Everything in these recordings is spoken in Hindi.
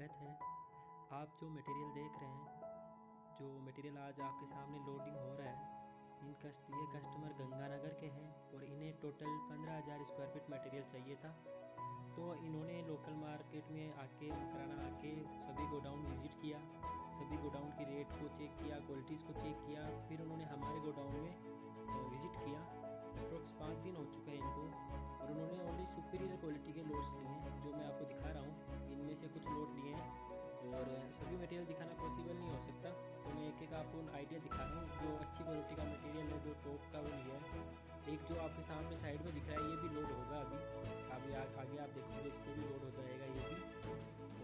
आप जो मटेरियल देख रहे हैं, जो मटेरियल आज आपके सामने लोडिंग हो रहा है, इन कस्ट, ये कस्टमर गंगानगर के हैं और इन्हें टोटल पंद्रह हज़ार स्क्वायर फीट मटेरियल चाहिए था। तो इन्होंने लोकल मार्केट में आके मकराना आके सभी गोडाउन विज़िट किया, सभी गोडाउन की रेट को चेक किया क्वालिटीज़ को चेक किया, फिर उन्होंने हमारे गोडाउन में विज़िट किया। अप्रोक्स पाँच दिन हो चुके हैं इनको और उन्होंने ओनली सुपीरियर सामने साइड में दिख रहा है, ये भी लोड होगा अभी। अभी आगे आप देखोगे, इसको भी लोड होता रहेगा, ये भी।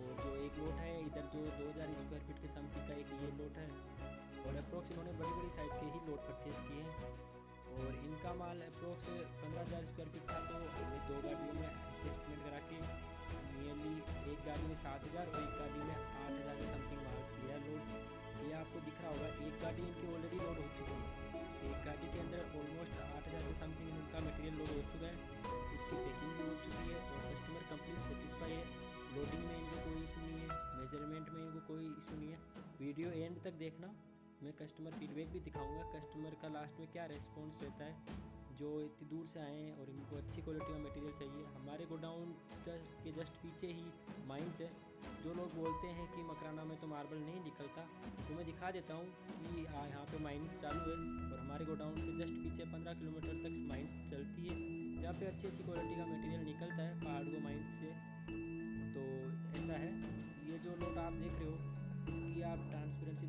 और जो एक लोट है, इधर जो 2000 स्क्वायर फीट के समथिंग का एक ये लोट है। और अप्रोक्स इन्होंने बड़ी बड़ी साइज़ के ही लोड परचेज किए हैं। और इनका माल अप्रोक्स पंद्रह हज़ार स्क्वायर फीट था तो दो गाड़ियों में एडजस्टमेंट करा के नियरली एक गाड़ी में सात हज़ार और एक गाड़ी में आठ हज़ार के समथिंग माल किया लोड ये आपको दिख रहा होगा, एक गाड़ी इनकी ऑलरेडी लोड हो चुकी है। एक गाड़ी के अंदर तक देखना। मैं कस्टमर फीडबैक भी दिखाऊँगा। कस्टमर का लास्ट में क्या रिस्पॉन्स रहता है, जो इतनी दूर से आए हैं और इनको अच्छी क्वालिटी का मटेरियल चाहिए। हमारे गोडाउन जस्ट के जस्ट पीछे ही माइंस है। जो लोग बोलते हैं कि मकराना में तो मार्बल नहीं निकलता तो मैं दिखा देता हूँ कि यहाँ पे माइंस चालू है और हमारे गोडाउन से जस्ट पीछे पंद्रह किलोमीटर तक माइंस चलती है। जहाँ पे अच्छी अच्छी क्वालिटी का मटेरियल निकलता है पहाड़ों माइंस से। तो ऐसा है। ये जो लोट आप देख रहे हो, इसकी आप ट्रांसपेरेंसी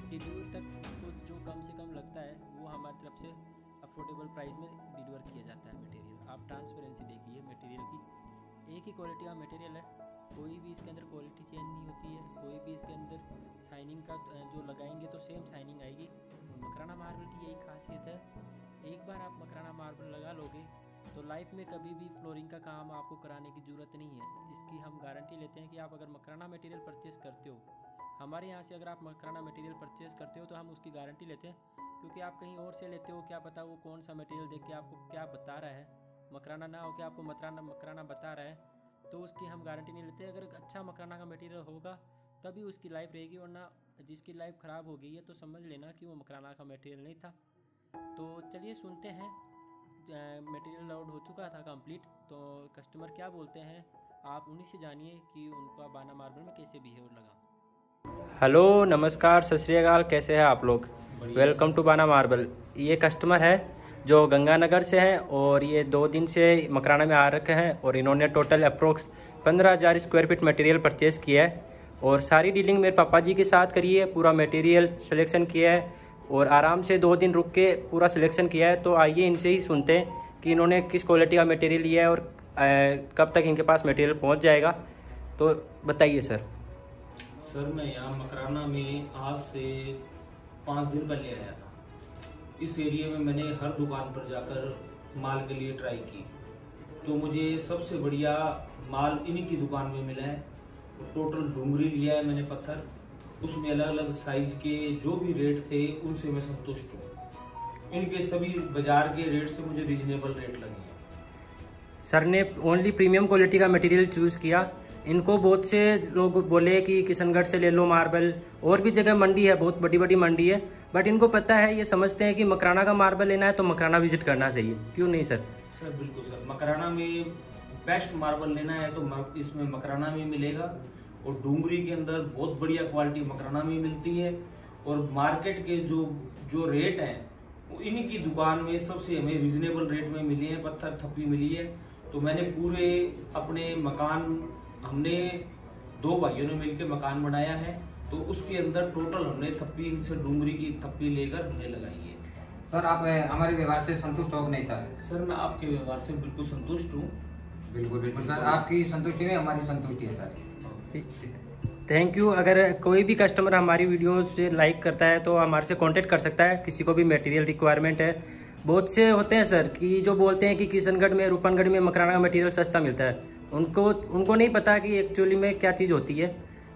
और डिलीवर तक को जो कम से कम लगता है, वो हमारी तरफ़ से अफोर्डेबल प्राइस में डिलीवर किया जाता है मटेरियल आप ट्रांसपेरेंसी देखिए मटेरियल की। एक ही क्वालिटी का मटेरियल है। कोई भी इसके अंदर क्वालिटी चेंज नहीं होती है। कोई भी इसके अंदर शाइनिंग का जो लगाएँगे तो सेम शाइनिंग आएगी। मकराना मार्बल की यही खासियत है। एक बार आप मकराना मार्बल लगा लोगे तो लाइफ में कभी भी फ्लोरिंग का काम आपको कराने की ज़रूरत नहीं है। इसकी हम गारंटी लेते हैं कि आप अगर मकराना मटेरियल परचेज़ करते हो हमारे यहाँ से अगर आप मकराना मटेरियल परचेज़ करते हो तो हम उसकी गारंटी लेते हैं। क्योंकि आप कहीं और से लेते हो, क्या पता वो कौन सा मटेरियल देख के आपको क्या बता रहा है? मकराना ना हो के आपको मकराना मकराना बता रहा है तो उसकी हम गारंटी नहीं लेते। अगर अच्छा मकराना का मटेरियल होगा, तभी उसकी लाइफ रहेगी वरना जिसकी लाइफ ख़राब हो गई है तो समझ लेना कि वो मकराना का मटेरियल नहीं था। तो चलिए सुनते हैं। मटेरियल लोड हो चुका था कंप्लीट तो कस्टमर क्या बोलते हैं? आप उन्हीं से जानिए कि उनका बाना मार्बल में कैसे बिहेव लगा। हेलो नमस्कार सत श्रीकाल कैसे हैं आप लोग? वेलकम टू बाना मार्बल ये कस्टमर है जो गंगानगर से हैं और ये दो दिन से मकराना में आ रखे हैं और इन्होंने टोटल अप्रोक्स पंद्रह हज़ार स्क्वायर फीट मटेरियल परचेज़ किया है और सारी डीलिंग मेरे पापा जी के साथ करी है पूरा मटेरियल सिलेक्शन किया है और आराम से दो दिन रुक के पूरा सिलेक्शन किया है। तो आइए इनसे ही सुनते हैं कि इन्होंने किस क्वालिटी का मटेरियल लिया है और कब तक इनके पास मटेरियल पहुँच जाएगा। तो बताइए सर सर, मैं यहाँ मकराना में आज से पाँच दिन पहले आया था। इस एरिया में मैंने हर दुकान पर जाकर माल के लिए ट्राई की। तो मुझे सबसे बढ़िया माल इन्हीं की दुकान में मिला है। टोटल डूंगरी लिया है मैंने पत्थर। उसमें अलग अलग साइज़ के जो भी रेट थे, उनसे मैं संतुष्ट हूँ। इनके सभी बाज़ार के रेट से मुझे रिजनेबल रेट लगे सर, ने ओनली प्रीमियम क्वालिटी का मटेरियल चूज़ किया। इनको बहुत से लोग बोले कि किशनगढ़ से ले लो मार्बल। और भी जगह मंडी है, बहुत बड़ी बड़ी मंडी है। बट इनको पता है, ये समझते हैं कि मकराना का मार्बल लेना है तो मकराना विज़िट करना चाहिए। क्यों नहीं, सर? सर, बिल्कुल, सर। मकराना में बेस्ट मार्बल लेना है तो इसमें मकराना में मिलेगा। और डूंगरी के अंदर बहुत बढ़िया क्वालिटी मकराना में मिलती है। और मार्केट के जो जो रेट है, वो इन्हीं की दुकान में सबसे हमें रिजनेबल रेट में मिली है। पत्थर थप्पी मिली है। तो मैंने पूरे अपने मकान हमने दो भाइयों ने मिलकर मकान बनाया है तो उसके अंदर टोटल हमने थप्पी इनसे डूंगरी की थप्पी लेकर हमने लगाई है। सर आप हमारे व्यवहार से संतुष्ट हो नहीं सर? सर मैं आपके व्यवहार से बिल्कुल संतुष्ट हूँ। बिल्कुल बिल्कुल सर। आपकी संतुष्टि में हमारी संतुष्टि है सर। थैंक यू अगर कोई भी कस्टमर हमारी वीडियो से लाइक करता है तो हमारे से कांटेक्ट कर सकता है। किसी को भी मटेरियल रिक्वायरमेंट है। बहुत से होते हैं सर कि जो बोलते हैं कि किशनगढ़ में रूपनगढ़ में मकराना का मटेरियल सस्ता मिलता है। उनको उनको नहीं पता कि एक्चुअली में क्या चीज़ होती है।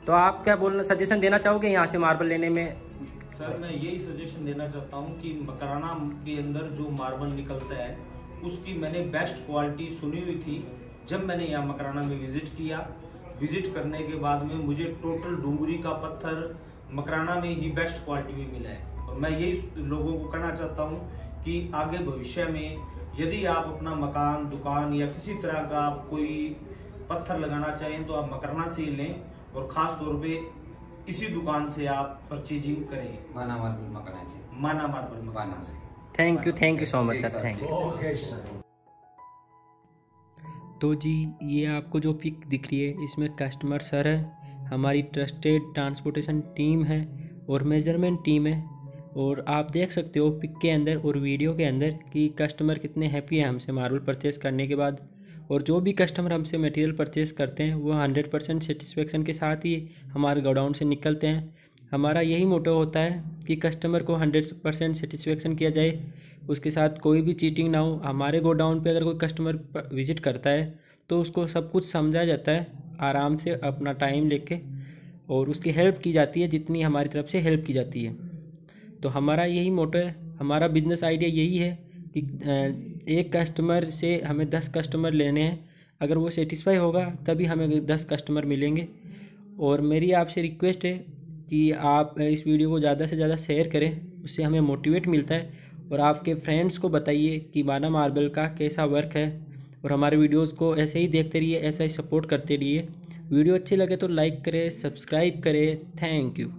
तो आप क्या बोलना सजेशन देना चाहोगे यहाँ से मार्बल लेने में? सर मैं यही सजेशन देना चाहता हूँ कि मकराना के अंदर जो मार्बल निकलता है, उसकी मैंने बेस्ट क्वालिटी सुनी हुई थी। जब मैंने यहाँ मकराना में विज़िट किया विज़िट करने के बाद में मुझे टोटल डूंगरी का पत्थर मकराना में ही बेस्ट क्वालिटी में मिला है। और मैं यही लोगों को कहना चाहता हूँ कि आगे भविष्य में यदि आप अपना मकान दुकान या किसी तरह का आप कोई पत्थर लगाना चाहें तो आप मकराना से ही लें और ख़ास तौर पे इसी दुकान से आप परचेजिंग करें। माना मार्बल मकाना से माना मार्बल मकाना से thank you thank you so much sir sir, thank you okay तो जी ये आपको जो पिक दिख रही है इसमें कस्टमर सर है हमारी ट्रस्टेड ट्रांसपोर्टेशन टीम है और मेज़रमेंट टीम है। और आप देख सकते हो पिक के अंदर और वीडियो के अंदर कि कस्टमर कितने हैप्पी हैं हमसे मार्बल परचेज़ करने के बाद। और जो भी कस्टमर हमसे मटेरियल परचेज़ करते हैं, वो हंड्रेड परसेंट सेटिस्फेक्शन के साथ ही हमारे गोडाउन से निकलते हैं। हमारा यही मोटो होता है कि कस्टमर को हंड्रेड परसेंट सेटिस्फेक्शन किया जाए। उसके साथ कोई भी चीटिंग ना हो। हमारे गोडाउन पे अगर कोई कस्टमर विज़िट करता है तो उसको सब कुछ समझाया जाता है, आराम से अपना टाइम लेके। और उसकी हेल्प की जाती है, जितनी हमारी तरफ़ से हेल्प की जाती है। तो हमारा यही मोटो है, हमारा बिज़नेस आइडिया यही है कि एक कस्टमर से हमें दस कस्टमर लेने हैं। अगर वो सेटिस्फाई होगा, तभी हमें दस कस्टमर मिलेंगे। और मेरी आपसे रिक्वेस्ट है कि आप इस वीडियो को ज़्यादा से ज़्यादा शेयर करें, उससे हमें मोटिवेट मिलता है। और आपके फ्रेंड्स को बताइए कि माना मार्बल का कैसा वर्क है। और हमारे वीडियोस को ऐसे ही देखते रहिए, ऐसा ही सपोर्ट करते रहिए। वीडियो अच्छी लगे तो लाइक करें सब्सक्राइब करें। Thank you